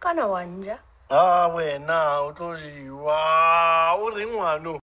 kana wanja a ah, wena o tlo jiwa o reng ngwano